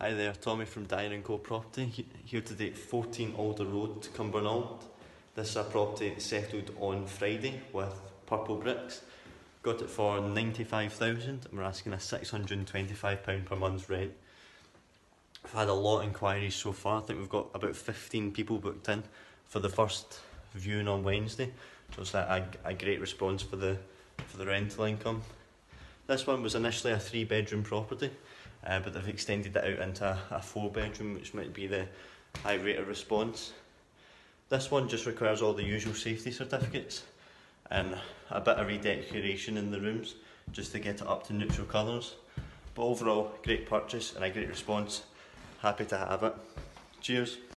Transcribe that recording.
Hi there, Tommy from Dyer & Co Property, here today at 14 Alder Road, Cumbernauld. This is a property settled on Friday with Purplebricks. Got it for 95000 and we're asking a £625 per month rent. We've had a lot of inquiries so far, I think we've got about 15 people booked in for the first viewing on Wednesday. So it's a, a, a great response for the, for the rental income. This one was initially a three bedroom property uh, but they've extended it out into a, a four bedroom which might be the high rate of response. This one just requires all the usual safety certificates and a bit of redecoration in the rooms just to get it up to neutral colours. But overall, great purchase and a great response. Happy to have it. Cheers.